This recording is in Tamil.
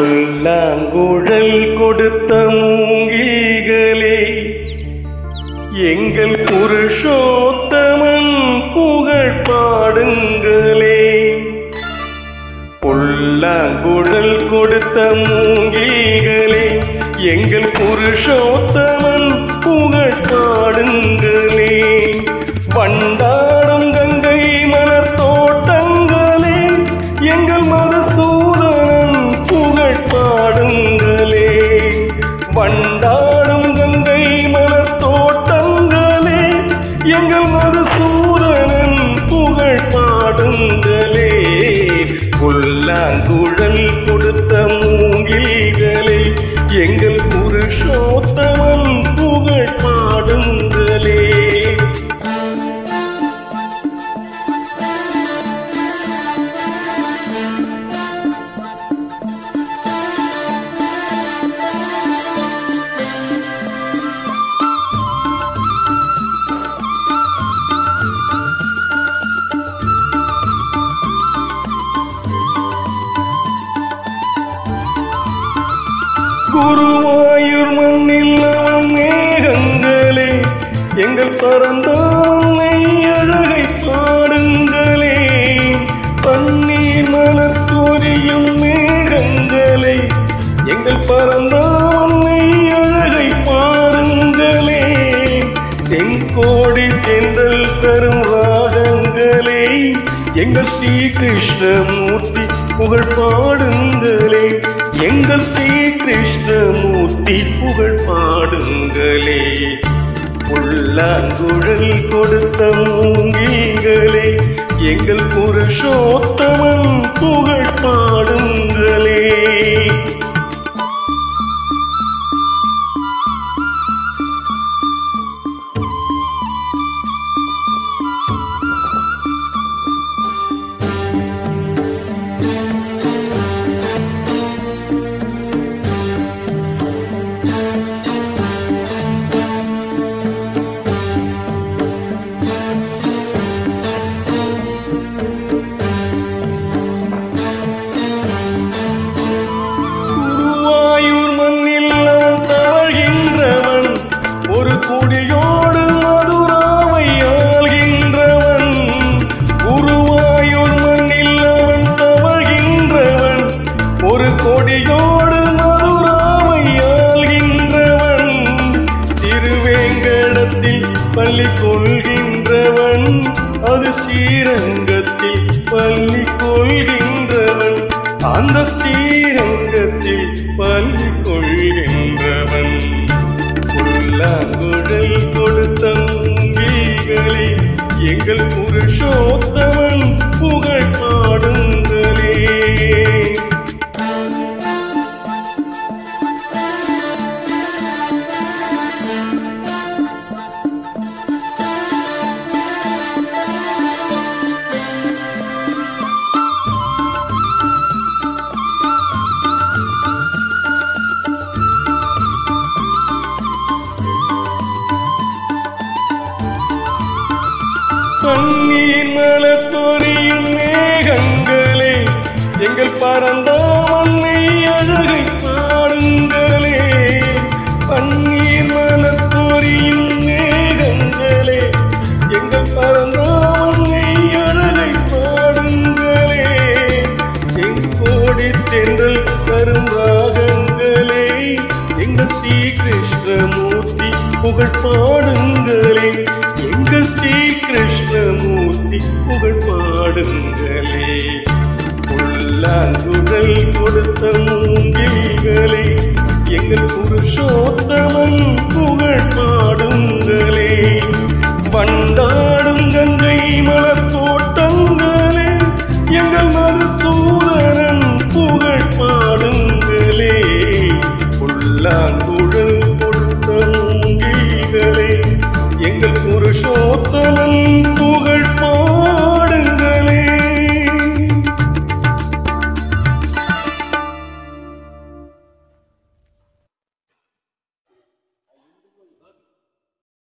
புல்லாங்குழல் கொடுத்த மூங்கிகளே எங்கள் புருஷோத்தமன் புகழ் பாடுங்களே. புல்லாங்குழல் கொடுத்த மூங்கிகளே எங்கள் புருஷோத்தமன் புகழ் பாடுங்கள். புல்லாங்குழல் குருவாயூர் மண்ணில் அவன் மேகங்களே எங்கள் பரந்தாமை அழகை பாடுங்களே. பன்னீர் மலர் சூரியும் மேகங்களே எங்கள் பரந்தாமை எங்கள் ஸ்ரீ கிருஷ்ணமூர்த்தி புகழ் பாடுங்களே. எங்கள் ஸ்ரீ கிருஷ்ணமூர்த்தி புகழ் பாடுங்களே. புல்லாங்குழல் கொடுத்த மூங்கில்களே எங்கள் புருஷோத்தமன் புகழ் பாடுங்களே. எங்கள் கண்ணீர் மலர் சொரியும் மேகங்களே எங்கள் பரந்தாமன்னை கிருஷ்ணமூர்த்தி புகழ் பாடுங்களே. எங்கள் ஸ்ரீ கிருஷ்ணமூர்த்தி புகழ் பாடுங்களே. புல்லாங்குழல் கொடுத்த மூங்கில்களே எங்கள் புருஷோத்தமன் புகழ் பாடுங்களே. வண்டாடும் கங்கை மலத்தோட்டங்களே எங்கள் மதுசூதனன் புகழ் பாடுங்களே. புல்லாங்குழல்